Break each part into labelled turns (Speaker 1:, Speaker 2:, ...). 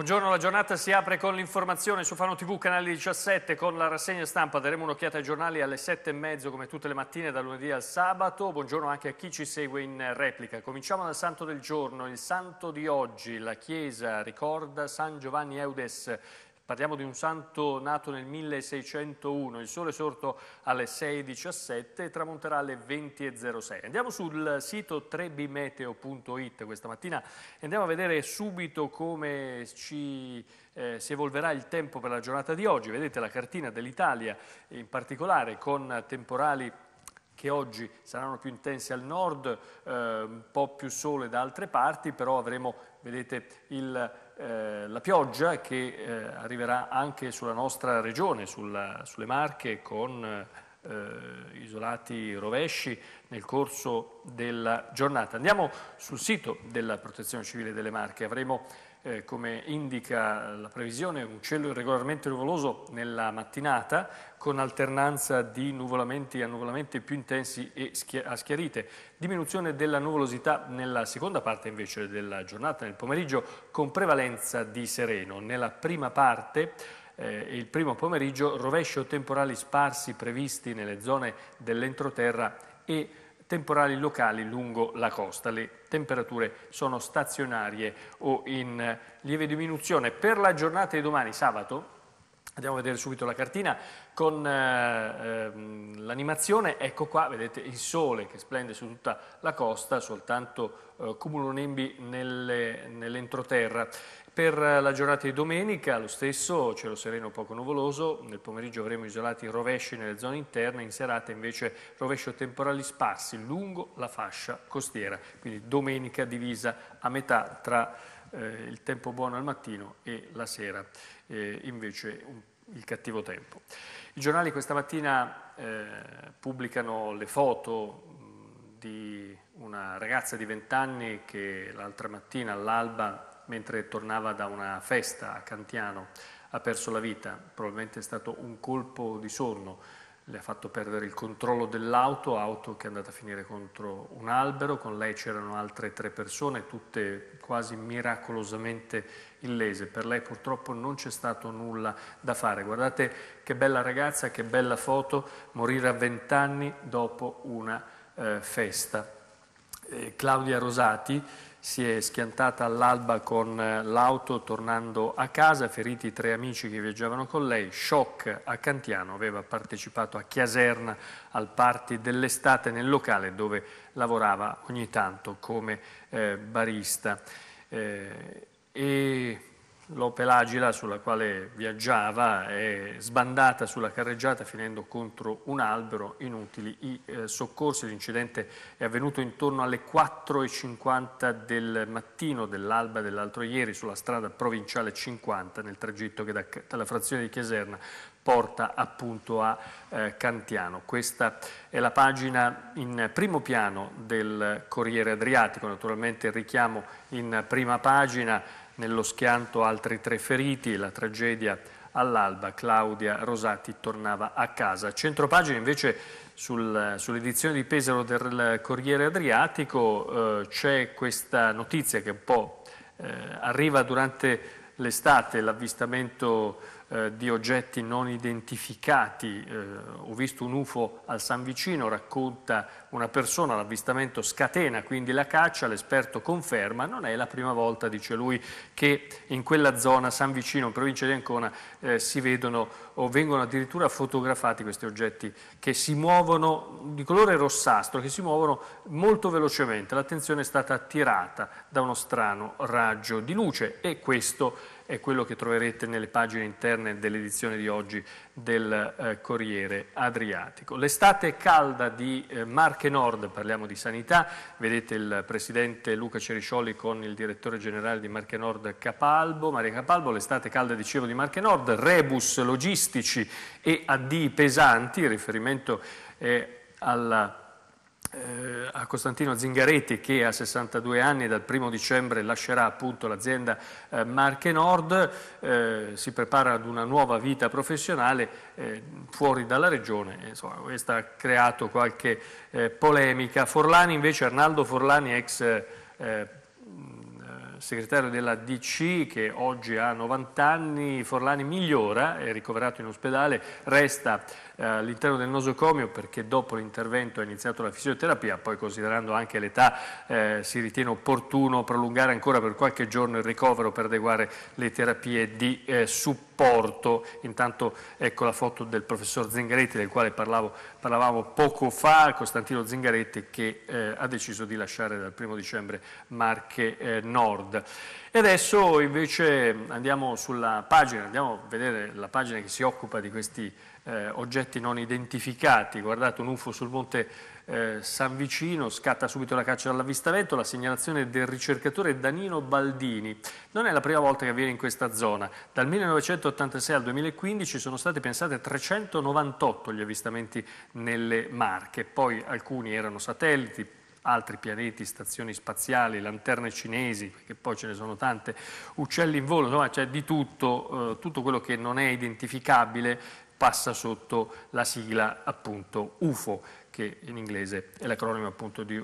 Speaker 1: Buongiorno, la giornata si apre con l'informazione su Fano TV, canale 17, con la rassegna stampa. Daremo un'occhiata ai giornali alle sette e mezzo, come tutte le mattine, da lunedì al sabato. Buongiorno anche a chi ci segue in replica. Cominciamo dal santo del giorno, il santo di oggi. La Chiesa ricorda San Giovanni Eudes, Parliamo di un santo nato nel 1601, il sole è sorto alle 6.17 e tramonterà alle 20.06. Andiamo sul sito trebimeteo.it questa mattina e andiamo a vedere subito come ci eh, si evolverà il tempo per la giornata di oggi. Vedete la cartina dell'Italia, in particolare con temporali che oggi saranno più intensi al nord, eh, un po' più sole da altre parti, però avremo, vedete, il eh, la pioggia che eh, arriverà anche sulla nostra regione, sulla, sulle Marche, con eh, isolati rovesci nel corso della giornata. Andiamo sul sito della Protezione Civile delle Marche, avremo eh, come indica la previsione, un cielo irregolarmente nuvoloso nella mattinata con alternanza di nuvolamenti e annuvolamenti più intensi e a schiarite. Diminuzione della nuvolosità nella seconda parte invece della giornata, nel pomeriggio, con prevalenza di sereno. Nella prima parte eh, il primo pomeriggio rovesci o temporali sparsi previsti nelle zone dell'entroterra e temporali locali lungo la costa. Le temperature sono stazionarie o in lieve diminuzione. Per la giornata di domani, sabato, Andiamo a vedere subito la cartina con eh, ehm, l'animazione, ecco qua, vedete il sole che splende su tutta la costa, soltanto eh, cumulonimbi nell'entroterra. Per la giornata di domenica lo stesso, cielo sereno poco nuvoloso, nel pomeriggio avremo isolati rovesci nelle zone interne, in serata invece rovescio temporali sparsi lungo la fascia costiera, quindi domenica divisa a metà tra eh, il tempo buono al mattino e la sera eh, invece un, il cattivo tempo. I giornali questa mattina eh, pubblicano le foto di una ragazza di 20 anni che l'altra mattina all'alba mentre tornava da una festa a Cantiano, ha perso la vita, probabilmente è stato un colpo di sonno, le ha fatto perdere il controllo dell'auto, auto che è andata a finire contro un albero, con lei c'erano altre tre persone, tutte quasi miracolosamente illese. Per lei purtroppo non c'è stato nulla da fare. Guardate che bella ragazza, che bella foto, morire a vent'anni dopo una eh, festa. Eh, Claudia Rosati si è schiantata all'alba con eh, l'auto tornando a casa, feriti tre amici che viaggiavano con lei, shock a Cantiano, aveva partecipato a Chiaserna al party dell'estate nel locale dove lavorava ogni tanto come eh, barista. Eh, e L'Opel Agila sulla quale viaggiava è sbandata sulla carreggiata finendo contro un albero, inutili i eh, soccorsi. L'incidente è avvenuto intorno alle 4.50 del mattino dell'alba dell'altro ieri sulla strada provinciale 50 nel tragitto che da, dalla frazione di Chiaserna porta appunto a eh, Cantiano. Questa è la pagina in primo piano del Corriere Adriatico, naturalmente il richiamo in prima pagina nello schianto altri tre feriti, la tragedia all'alba, Claudia Rosati tornava a casa. Centropagina invece sul, sull'edizione di Pesaro del Corriere Adriatico eh, c'è questa notizia che un po' eh, arriva durante l'estate, l'avvistamento eh, di oggetti non identificati. Eh, ho visto un UFO al San Vicino, racconta una persona, l'avvistamento scatena quindi la caccia, l'esperto conferma, non è la prima volta, dice lui, che in quella zona, San Vicino, in provincia di Ancona, eh, si vedono o vengono addirittura fotografati questi oggetti che si muovono di colore rossastro, che si muovono molto velocemente. L'attenzione è stata attirata da uno strano raggio di luce e questo è quello che troverete nelle pagine interne dell'edizione di oggi del eh, Corriere Adriatico. L'estate calda di eh, Marche Nord, parliamo di sanità, vedete il presidente Luca Ceriscioli con il direttore generale di Marche Nord Capalbo, Maria Capalbo, l'estate calda dicevo di Marche Nord, rebus logistici e addii pesanti, riferimento è alla eh, a Costantino Zingaretti che a 62 anni dal primo dicembre lascerà appunto l'azienda eh, Marche Nord, eh, si prepara ad una nuova vita professionale eh, fuori dalla regione, insomma questo ha creato qualche eh, polemica. Forlani invece, Arnaldo Forlani ex eh, segretario della DC che oggi ha 90 anni, Forlani migliora, è ricoverato in ospedale, resta eh, all'interno del nosocomio perché dopo l'intervento ha iniziato la fisioterapia, poi considerando anche l'età eh, si ritiene opportuno prolungare ancora per qualche giorno il ricovero per adeguare le terapie di eh, supporto. Intanto ecco la foto del professor Zingaretti del quale parlavo, parlavamo poco fa, Costantino Zingaretti che eh, ha deciso di lasciare dal primo dicembre Marche eh, Nord. E adesso invece andiamo sulla pagina, andiamo a vedere la pagina che si occupa di questi eh, oggetti non identificati. Guardate un UFO sul monte eh, San Vicino, scatta subito la caccia dall'avvistamento, la segnalazione del ricercatore Danilo Baldini. Non è la prima volta che avviene in questa zona. Dal 1986 al 2015 sono stati pensate 398 gli avvistamenti nelle Marche, poi alcuni erano satelliti, altri pianeti, stazioni spaziali, lanterne cinesi, perché poi ce ne sono tante, uccelli in volo, insomma c'è di tutto, eh, tutto quello che non è identificabile passa sotto la sigla appunto UFO, che in inglese è l'acronimo appunto di eh,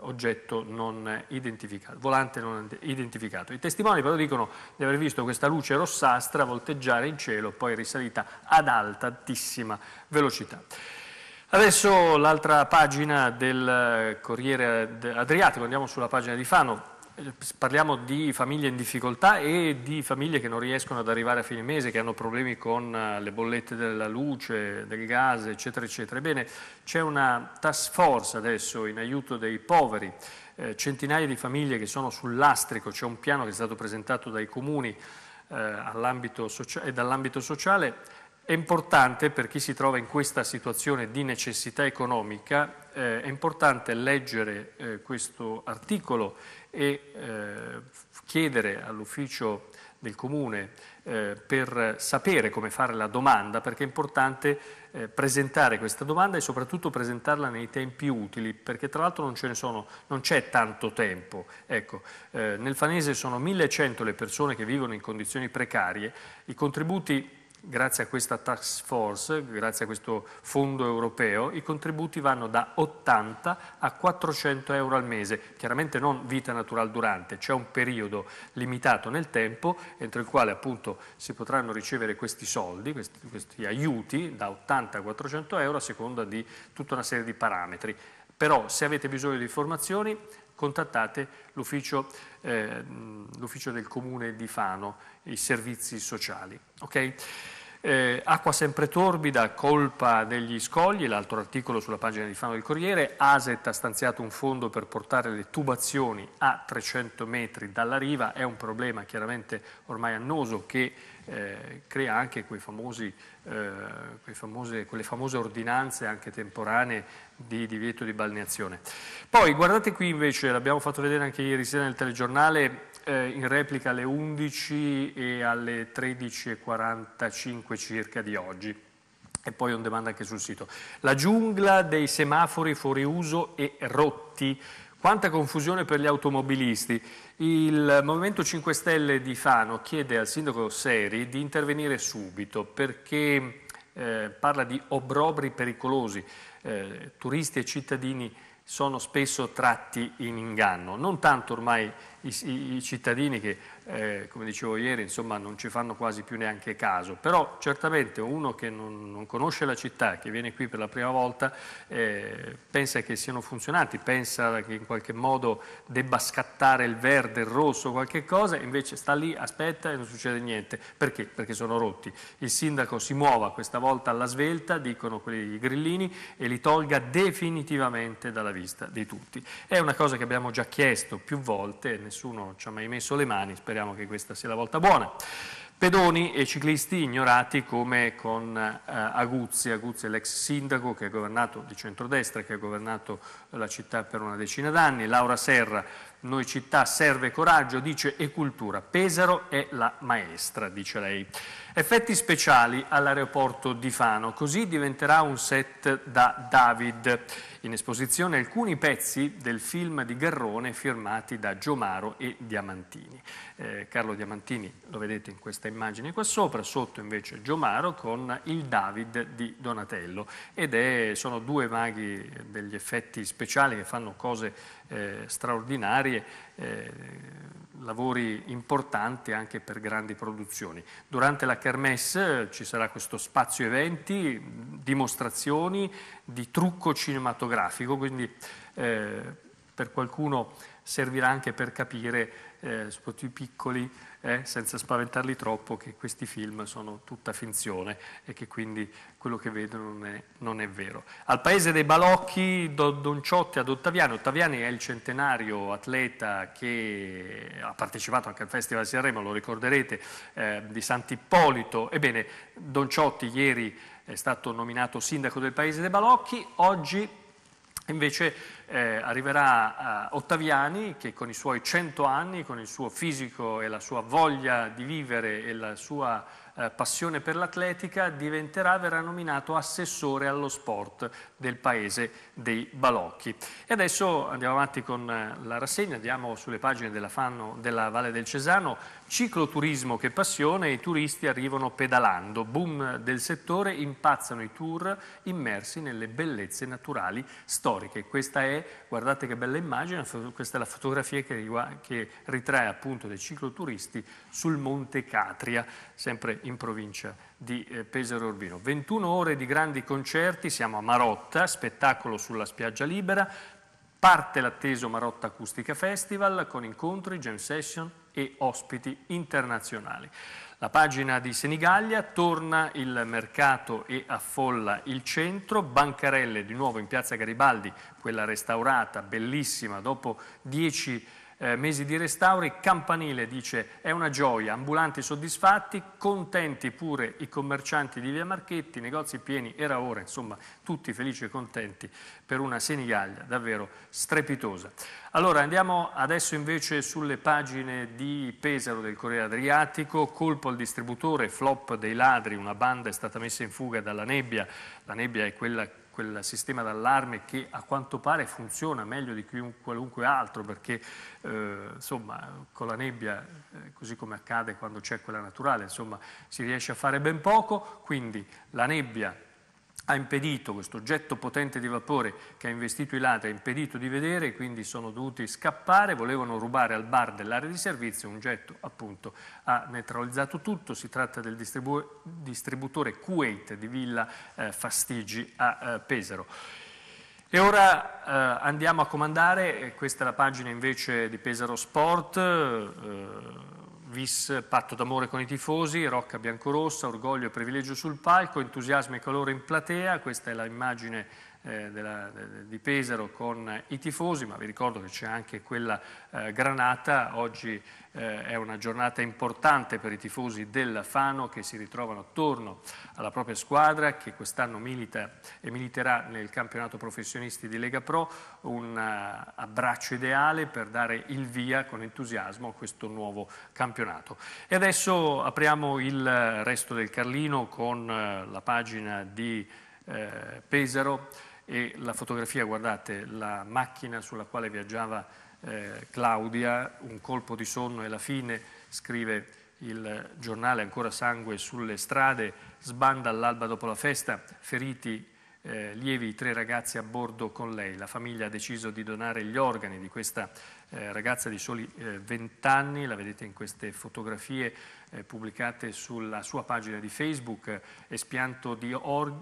Speaker 1: oggetto non identificato, volante non identificato. I testimoni però dicono di aver visto questa luce rossastra volteggiare in cielo, poi risalita ad altissima velocità. Adesso l'altra pagina del Corriere Adriatico, andiamo sulla pagina di Fano, Parliamo di famiglie in difficoltà e di famiglie che non riescono ad arrivare a fine mese, che hanno problemi con eh, le bollette della luce, del gas, eccetera, eccetera. Ebbene, c'è una task force adesso in aiuto dei poveri, eh, centinaia di famiglie che sono sul lastrico, c'è un piano che è stato presentato dai comuni eh, e dall'ambito sociale. È importante per chi si trova in questa situazione di necessità economica, eh, è importante leggere eh, questo articolo e eh, chiedere all'ufficio del comune eh, per sapere come fare la domanda, perché è importante eh, presentare questa domanda e soprattutto presentarla nei tempi utili, perché tra l'altro non, ce ne sono, non c'è tanto tempo. Ecco, eh, nel Fanese sono 1100 le persone che vivono in condizioni precarie, i contributi grazie a questa task force, grazie a questo fondo europeo, i contributi vanno da 80 a 400 euro al mese, chiaramente non vita natural durante, c'è un periodo limitato nel tempo entro il quale appunto si potranno ricevere questi soldi, questi, questi aiuti da 80 a 400 euro a seconda di tutta una serie di parametri. Però se avete bisogno di informazioni contattate l'ufficio, eh, del comune di Fano, i servizi sociali. Okay? Eh, acqua sempre torbida, colpa degli scogli, l'altro articolo sulla pagina di Fano del Corriere, ASET ha stanziato un fondo per portare le tubazioni a 300 metri dalla riva, è un problema chiaramente ormai annoso che eh, crea anche famosi, eh, famose, quelle famose ordinanze anche temporanee di divieto di balneazione. Poi guardate qui invece, l'abbiamo fatto vedere anche ieri sera nel telegiornale, eh, in replica alle 11 e alle 13.45 circa di oggi e poi on demand anche sul sito. La giungla dei semafori fuori uso e rotti. Quanta confusione per gli automobilisti. Il Movimento 5 Stelle di Fano chiede al sindaco Seri di intervenire subito perché eh, parla di obrobri pericolosi. Eh, turisti e cittadini sono spesso tratti in inganno, non tanto ormai i, i, i cittadini che eh, come dicevo ieri, insomma, non ci fanno quasi più neanche caso, però certamente uno che non, non conosce la città, che viene qui per la prima volta, eh, pensa che siano funzionanti, pensa che in qualche modo debba scattare il verde, il rosso, qualche cosa, invece sta lì, aspetta e non succede niente. Perché? Perché sono rotti. Il sindaco si muova questa volta alla svelta, dicono quelli grillini, e li tolga definitivamente dalla vista di tutti. È una cosa che abbiamo già chiesto più volte, nessuno ci ha mai messo le mani, speriamo che questa sia la volta buona. Pedoni e ciclisti ignorati come con eh, Aguzzi, Aguzzi è l'ex sindaco che ha governato di centrodestra, che ha governato la città per una decina d'anni, Laura Serra, noi città serve coraggio, dice e cultura, Pesaro è la maestra, dice lei. Effetti speciali all'aeroporto di Fano, così diventerà un set da David. In esposizione alcuni pezzi del film di Garrone firmati da Giomaro e Diamantini. Eh, Carlo Diamantini lo vedete in questa immagine qua sopra, sotto invece Giomaro con il David di Donatello ed è, sono due maghi degli effetti speciali che fanno cose eh, straordinarie. Eh, lavori importanti anche per grandi produzioni. Durante la Kermesse ci sarà questo spazio eventi, dimostrazioni di trucco cinematografico, quindi eh, per qualcuno servirà anche per capire, eh, soprattutto i piccoli, eh, senza spaventarli troppo, che questi film sono tutta finzione e che quindi quello che vedono non è, non è vero. Al Paese dei Balocchi, Don Ciotti ad Ottaviani. Ottaviani è il centenario atleta che ha partecipato anche al Festival di Sanremo, lo ricorderete, eh, di Sant'Ippolito. Ebbene, Don Ciotti ieri è stato nominato sindaco del Paese dei Balocchi, oggi Invece eh, arriverà eh, Ottaviani che con i suoi 100 anni, con il suo fisico e la sua voglia di vivere e la sua eh, passione per l'atletica, diventerà, verrà nominato assessore allo sport del paese dei Balocchi. E adesso andiamo avanti con eh, la rassegna, andiamo sulle pagine della, Fanno, della Valle del Cesano, cicloturismo che passione, i turisti arrivano pedalando, boom del settore, impazzano i tour immersi nelle bellezze naturali storiche. Questa è, guardate che bella immagine, questa è la fotografia che, che ritrae appunto dei cicloturisti sul Monte Catria, sempre in provincia di eh, Pesaro Urbino. 21 ore di grandi concerti, siamo a Marotta, spettacolo sulla spiaggia libera, parte l'atteso Marotta Acustica Festival con incontri, jam session e ospiti internazionali. La pagina di Senigallia torna il mercato e affolla il centro, bancarelle di nuovo in piazza Garibaldi, quella restaurata, bellissima, dopo dieci eh, mesi di restauri, Campanile dice è una gioia, ambulanti soddisfatti, contenti pure i commercianti di Via Marchetti, negozi pieni, era ora, insomma tutti felici e contenti per una Senigallia davvero strepitosa. Allora andiamo adesso invece sulle pagine di Pesaro del Corriere Adriatico, colpo al distributore, flop dei ladri, una banda è stata messa in fuga dalla nebbia, la nebbia è quella quel sistema d'allarme che a quanto pare funziona meglio di qualunque altro perché eh, insomma con la nebbia, eh, così come accade quando c'è quella naturale, insomma si riesce a fare ben poco, quindi la nebbia ha impedito, questo oggetto potente di vapore che ha investito i ladri, ha impedito di vedere, quindi sono dovuti scappare, volevano rubare al bar dell'area di servizio, un getto appunto ha neutralizzato tutto, si tratta del distribu- distributore Kuwait di Villa eh, Fastigi a eh, Pesaro. E ora eh, andiamo a comandare, questa è la pagina invece di Pesaro Sport, eh, vis patto d'amore con i tifosi, Rocca biancorossa, orgoglio e privilegio sul palco, entusiasmo e calore in platea, questa è l'immagine eh, della, de, di Pesaro con i tifosi, ma vi ricordo che c'è anche quella eh, granata, oggi eh, è una giornata importante per i tifosi del Fano che si ritrovano attorno alla propria squadra che quest'anno milita e militerà nel campionato professionisti di Lega Pro, un uh, abbraccio ideale per dare il via con entusiasmo a questo nuovo campionato. E adesso apriamo il resto del Carlino con uh, la pagina di uh, Pesaro e la fotografia, guardate, la macchina sulla quale viaggiava eh, Claudia, un colpo di sonno e la fine, scrive il giornale Ancora sangue sulle strade, sbanda all'alba dopo la festa, feriti eh, lievi tre ragazzi a bordo con lei. La famiglia ha deciso di donare gli organi di questa eh, ragazza di soli eh, 20 anni, la vedete in queste fotografie eh, pubblicate sulla sua pagina di Facebook, espianto di,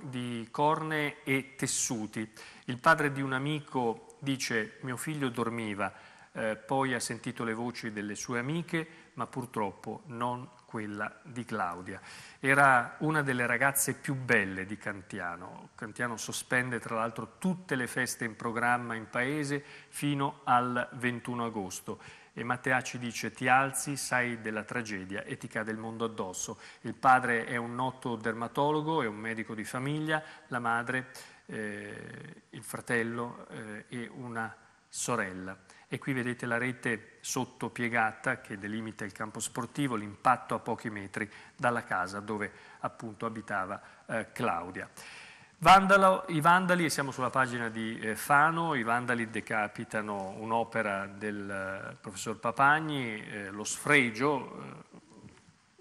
Speaker 1: di corne e tessuti. Il padre di un amico dice mio figlio dormiva, eh, poi ha sentito le voci delle sue amiche, ma purtroppo non quella di Claudia. Era una delle ragazze più belle di Cantiano. Cantiano sospende tra l'altro tutte le feste in programma in paese fino al 21 agosto e Mattea ci dice ti alzi, sai della tragedia e ti cade il mondo addosso. Il padre è un noto dermatologo, è un medico di famiglia, la madre, eh, il fratello eh, e una sorella. E qui vedete la rete sottopiegata che delimita il campo sportivo, l'impatto a pochi metri dalla casa dove appunto abitava eh, Claudia. Vandalo, I vandali, e siamo sulla pagina di eh, Fano, i vandali decapitano un'opera del eh, professor Papagni, eh, lo sfregio,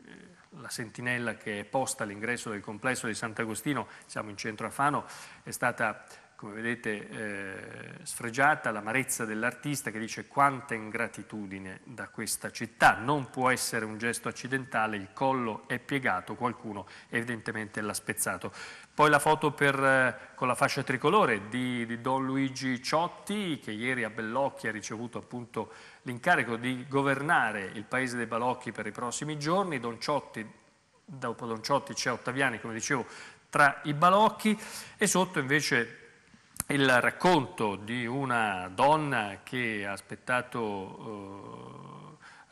Speaker 1: eh, la sentinella che è posta all'ingresso del complesso di Sant'Agostino, siamo in centro a Fano, è stata come vedete eh, sfregiata, l'amarezza dell'artista che dice quanta ingratitudine da questa città, non può essere un gesto accidentale, il collo è piegato, qualcuno evidentemente l'ha spezzato. Poi la foto per, eh, con la fascia tricolore di, di, Don Luigi Ciotti, che ieri a Bellocchi ha ricevuto appunto l'incarico di governare il paese dei balocchi per i prossimi giorni. Don Ciotti, dopo Don Ciotti c'è Ottaviani, come dicevo, tra i balocchi e sotto invece il racconto di una donna che ha aspettato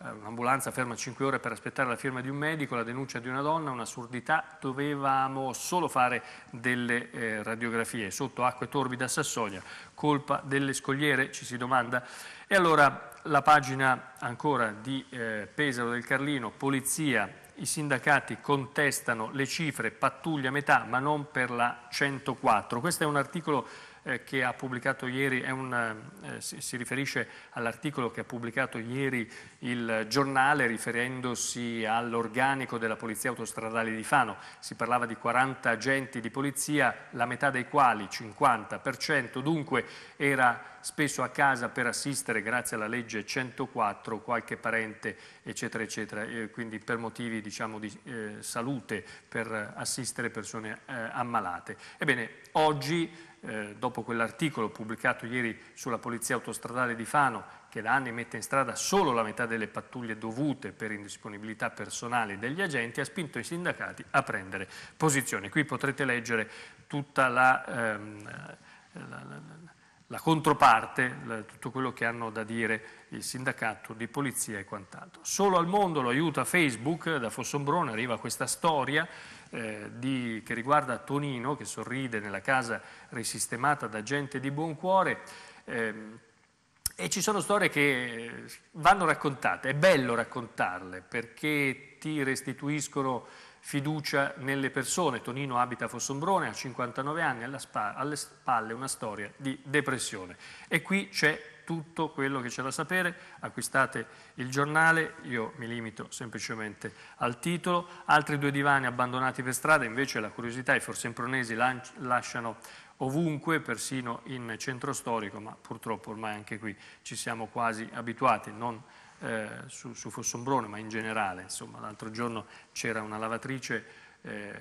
Speaker 1: eh, un'ambulanza ferma 5 ore per aspettare la firma di un medico, la denuncia di una donna, un'assurdità, dovevamo solo fare delle eh, radiografie sotto acque torbide a Sassonia, colpa delle scogliere, ci si domanda. E allora la pagina ancora di eh, Pesaro del Carlino, polizia, i sindacati contestano le cifre, pattuglia metà, ma non per la 104. Questo è un articolo eh, che ha pubblicato ieri, un, eh, si, si, riferisce all'articolo che ha pubblicato ieri il giornale riferendosi all'organico della Polizia Autostradale di Fano. Si parlava di 40 agenti di polizia, la metà dei quali, 50%, dunque era spesso a casa per assistere, grazie alla legge 104, qualche parente, eccetera, eccetera, e quindi per motivi diciamo, di eh, salute, per assistere persone eh, ammalate. Ebbene, oggi eh, dopo quell'articolo pubblicato ieri sulla Polizia Autostradale di Fano, che da anni mette in strada solo la metà delle pattuglie dovute per indisponibilità personali degli agenti, ha spinto i sindacati a prendere posizione. Qui potrete leggere tutta la, ehm, la, la, la controparte, tutto quello che hanno da dire il sindacato di polizia e quant'altro. Solo al mondo lo aiuta Facebook, da Fossombrone arriva questa storia eh, di, che riguarda Tonino che sorride nella casa risistemata da gente di buon cuore. Eh, e ci sono storie che vanno raccontate, è bello raccontarle perché ti restituiscono fiducia nelle persone. Tonino abita a Fossombrone, ha 59 anni, alle spalle una storia di depressione. E qui c'è tutto quello che c'è da sapere, acquistate il giornale, io mi limito semplicemente al titolo, altri due divani abbandonati per strada, invece la curiosità i forsempronesi lasciano ovunque, persino in centro storico, ma purtroppo ormai anche qui ci siamo quasi abituati, non eh, su, su, Fossombrone, ma in generale. L'altro giorno c'era una lavatrice eh,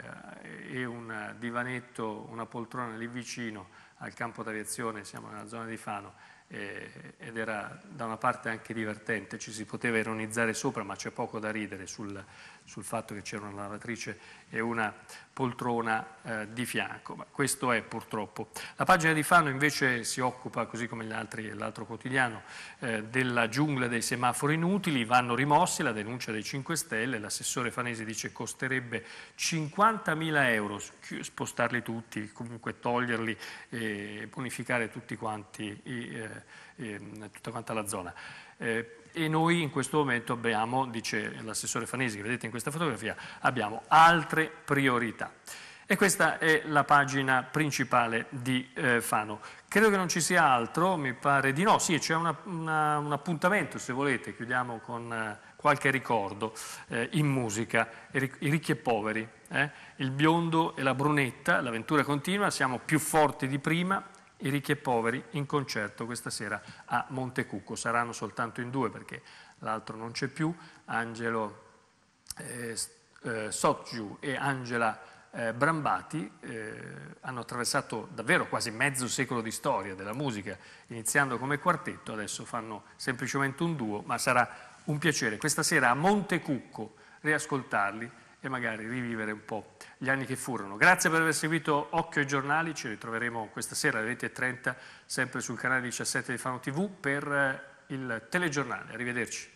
Speaker 1: e un divanetto, una poltrona lì vicino al campo d'aviazione, siamo nella zona di Fano, eh, ed era da una parte anche divertente, ci si poteva ironizzare sopra, ma c'è poco da ridere sul, sul fatto che c'era una lavatrice e una poltrona eh, di fianco, ma questo è purtroppo. La pagina di Fano invece si occupa, così come l'altro quotidiano, eh, della giungla dei semafori inutili, vanno rimossi, la denuncia dei 5 Stelle, l'assessore Fanesi dice che costerebbe 50.000 euro spostarli tutti, comunque toglierli e bonificare tutti quanti, eh, tutta quanta la zona. Eh, e noi in questo momento abbiamo, dice l'assessore Fanesi che vedete in questa fotografia, abbiamo altre priorità. E questa è la pagina principale di eh, Fano. Credo che non ci sia altro, mi pare di no. Sì, c'è un appuntamento, se volete, chiudiamo con eh, qualche ricordo eh, in musica, i ricchi e poveri, eh? il biondo e la brunetta, l'avventura continua, siamo più forti di prima, i ricchi e poveri in concerto questa sera a Montecucco. Saranno soltanto in due perché l'altro non c'è più, Angelo eh, eh, Sotgiu e Angela eh, Brambati eh, hanno attraversato davvero quasi mezzo secolo di storia della musica, iniziando come quartetto, adesso fanno semplicemente un duo, ma sarà un piacere questa sera a Montecucco riascoltarli e magari rivivere un po' gli anni che furono. Grazie per aver seguito Occhio ai giornali, ci ritroveremo questa sera alle 20.30 sempre sul canale 17 di Fano TV per il telegiornale. Arrivederci.